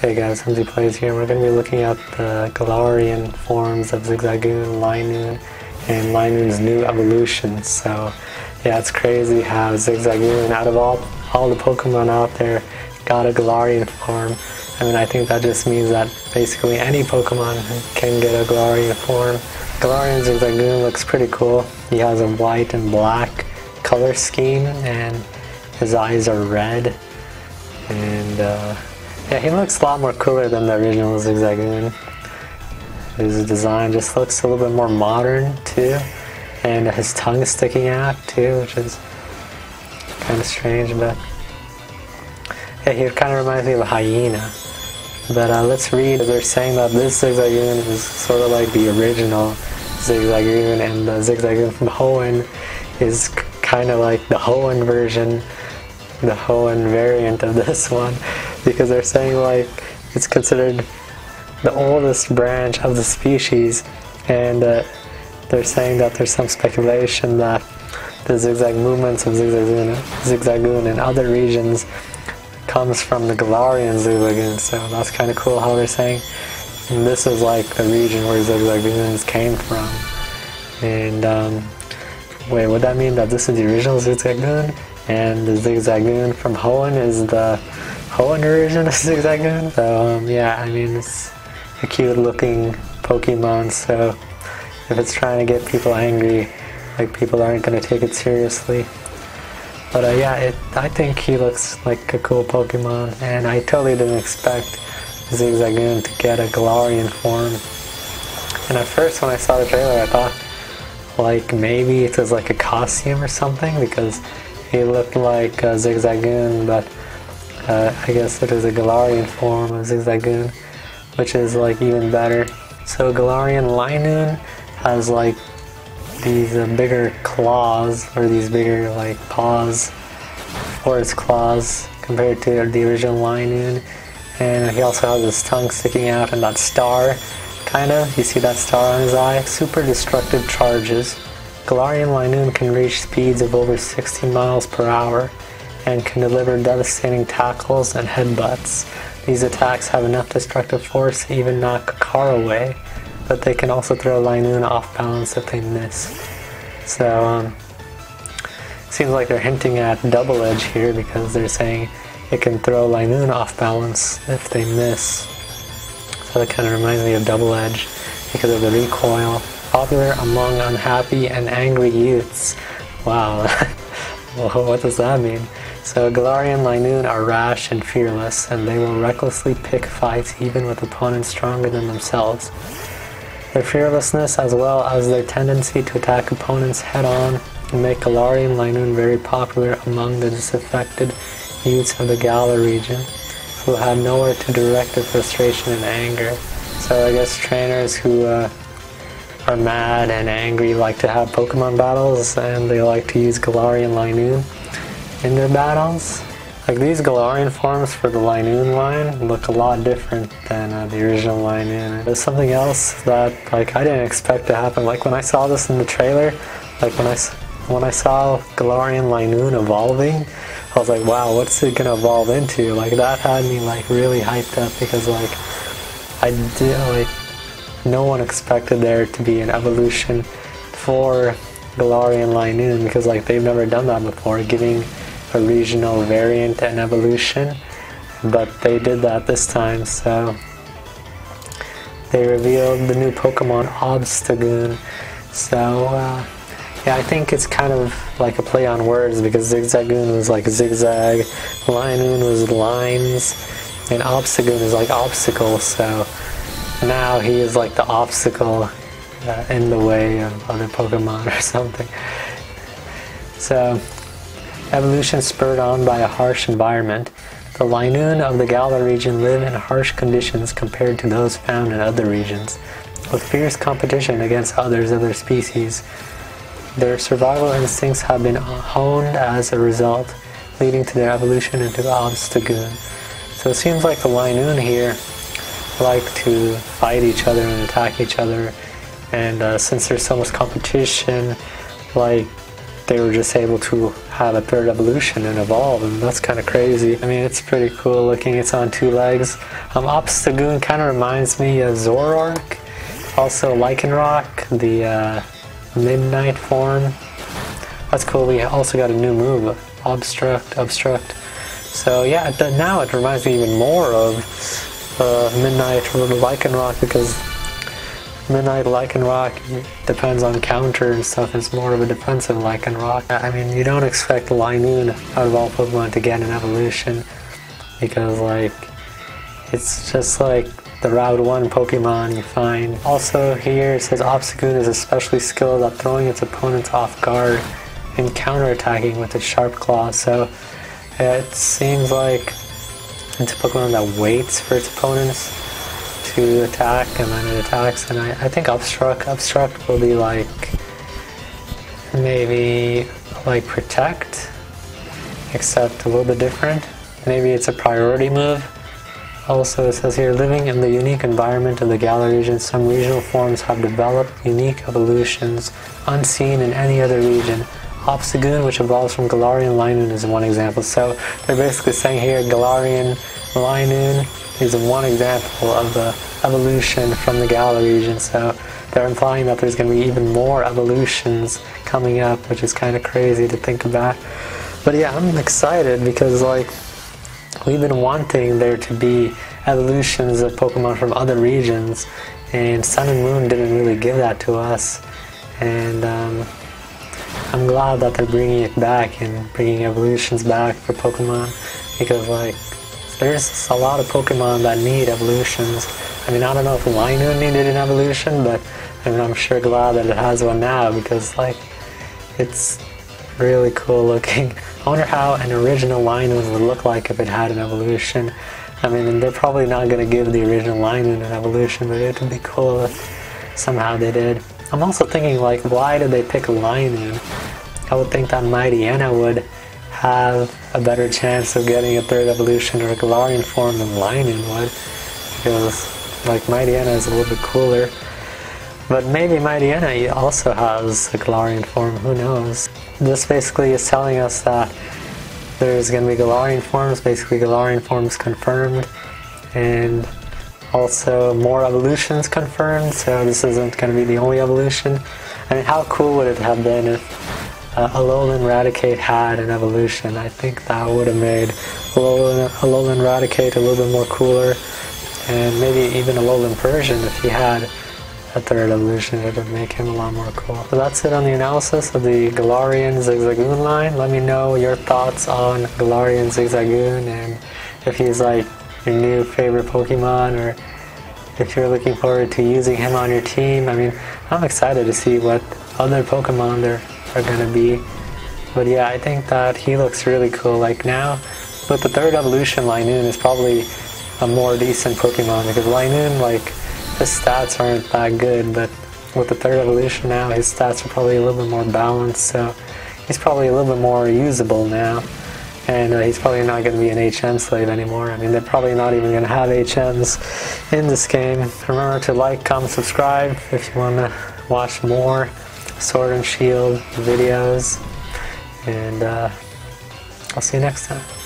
Hey guys, Humzi Plays here. We're going to be looking at the Galarian forms of Zigzagoon, Linoone, and Linoone's new evolution. So, yeah, it's crazy how Zigzagoon, out of all, all the Pokemon out there, got a Galarian form. I mean, I think that just means that basically any Pokemon can get a Galarian form. Galarian Zigzagoon looks pretty cool. He has a white and black color scheme, and his eyes are red. And, uh, yeah, he looks a lot more cooler than the original Zigzagoon. His design just looks a little bit more modern too, and his tongue is sticking out too, which is kind of strange. But yeah, he kind of reminds me of a hyena. But uh, let's read. They're saying that this Zigzagoon is sort of like the original Zigzagoon, and the Zigzagoon from Hoenn is kind of like the Hoenn version the Hoenn variant of this one because they're saying like it's considered the oldest branch of the species and uh, they're saying that there's some speculation that the zigzag movements of Zigzagoon, Zigzagoon in other regions comes from the Galarian Zigzagoon so that's kind of cool how they're saying and this is like the region where Zigzagoons came from. And um, wait would that mean that this is the original Zigzagoon and the Zigzagoon from Hoenn is the Hoenn version of Zigzagoon. So um, yeah, I mean it's a cute looking Pokemon. So if it's trying to get people angry, like people aren't to take it seriously. But uh, yeah, it, I think he looks like a cool Pokemon, and I totally didn't expect Zigzagoon to get a Galarian form. And at first, when I saw the trailer, I thought like maybe it was like a costume or something because he looked like a Zigzagoon, but uh, I guess it is a Galarian form of Zigzagoon, which is like even better. So Galarian Linoone has like these uh, bigger claws, or these bigger like paws for its claws compared to the original Linoone. And he also has his tongue sticking out and that star, kind of. You see that star on his eye? Super destructive charges. Galarian Linoone can reach speeds of over 60 miles per hour and can deliver devastating tackles and headbutts. These attacks have enough destructive force to even knock a car away, but they can also throw Linoone off balance if they miss. So, um, seems like they're hinting at double edge here because they're saying it can throw Linoone off balance if they miss. So that kind of reminds me of double edge because of the recoil popular among unhappy and angry youths. Wow, what does that mean? So Galarian Linoone are rash and fearless, and they will recklessly pick fights even with opponents stronger than themselves. Their fearlessness, as well as their tendency to attack opponents head-on, make Galarian Linoone very popular among the disaffected youths of the Galar region, who have nowhere to direct their frustration and anger. So I guess trainers who uh, are mad and angry like to have Pokemon battles and they like to use Galarian Linoone in their battles. Like these Galarian forms for the Linoone line look a lot different than uh, the original Linoone. There's something else that like I didn't expect to happen. Like when I saw this in the trailer, like when I when I saw Galarian Linoone evolving, I was like, wow, what's it gonna evolve into? Like that had me like really hyped up because like I did like no one expected there to be an evolution for Galarian Linoone because like they've never done that before, giving a regional variant and evolution, but they did that this time, so they revealed the new Pokemon Obstagoon. So uh, yeah, I think it's kind of like a play on words because Zigzagoon was like zigzag, Linoone was lines, and Obstagoon is like obstacle, so now he is like the obstacle uh, in the way of other Pokemon or something. So, evolution spurred on by a harsh environment. The Linoone of the Galar region live in harsh conditions compared to those found in other regions, with fierce competition against others of their species. Their survival instincts have been honed as a result, leading to their evolution into Obstagoon. So it seems like the Linoone here like to fight each other and attack each other. And uh, since there's so much competition, like they were just able to have a third evolution and evolve, and that's kind of crazy. I mean, it's pretty cool looking. It's on two legs. Um, Obstagoon kind of reminds me of Zoroark. Also, Lycanroc, the uh, Midnight form. That's cool. We also got a new move, Obstruct, Obstruct. So yeah, now it reminds me even more of uh, Midnight Lycanroc because Midnight Lycanroc depends on counter and stuff. It's more of a defensive Lycanroc. I mean, you don't expect Linoone out of all Pokemon to get an evolution because like it's just like the Route 1 Pokemon you find. Also here it says Obstagoon is especially skilled at throwing its opponents off guard and counterattacking with its sharp claws. So it seems like it's a Pokemon that waits for its opponents to attack and then it attacks and I, I think Obstruct, Obstruct will be like maybe like Protect except a little bit different. Maybe it's a priority move. Also it says here, living in the unique environment of the Galar region, some regional forms have developed unique evolutions unseen in any other region. Obstagoon, which evolves from Galarian Linoone, is one example. So they're basically saying here Galarian Linoone is one example of the evolution from the Galar region. So they're implying that there's going to be even more evolutions coming up, which is kind of crazy to think about. But yeah, I'm excited because like we've been wanting there to be evolutions of Pokemon from other regions, and Sun and Moon didn't really give that to us. And um, I'm glad that they're bringing it back and bringing evolutions back for Pokemon because like there's a lot of Pokemon that need evolutions. I mean, I don't know if Linoone needed an evolution, but I mean, I'm sure glad that it has one now because like it's really cool looking. I wonder how an original Linoone would look like if it had an evolution. I mean, they're probably not going to give the original Linoone an evolution, but it would be cool if somehow they did. I'm also thinking like, why did they pick Linoone? I would think that Mightyena would have a better chance of getting a third evolution or a Galarian form than Linoone would, because like Mightyena is a little bit cooler. But maybe Mightyena also has a Galarian form, who knows? This basically is telling us that there's going to be Galarian forms, basically Galarian forms confirmed, and also, more evolutions confirmed, so this isn't going to be the only evolution. I mean, how cool would it have been if uh, Alolan Raticate had an evolution? I think that would have made Alolan, Alolan Raticate a little bit more cooler, and maybe even Alolan Persian if he had a third evolution, it would make him a lot more cool. So that's it on the analysis of the Galarian Zigzagoon line. Let me know your thoughts on Galarian Zigzagoon and if he's like your new favorite Pokemon or if you're looking forward to using him on your team. I mean, I'm excited to see what other Pokemon there are going to be. But yeah, I think that he looks really cool. Like now, with the third evolution, Linoone is probably a more decent Pokemon because Linoone, like, his stats aren't that good, but with the third evolution now, his stats are probably a little bit more balanced, so he's probably a little bit more usable now and uh, he's probably not going to be an HM slave anymore. I mean, they're probably not even going to have HMs in this game. Remember to like, comment, subscribe if you want to watch more Sword and Shield videos, and uh, I'll see you next time.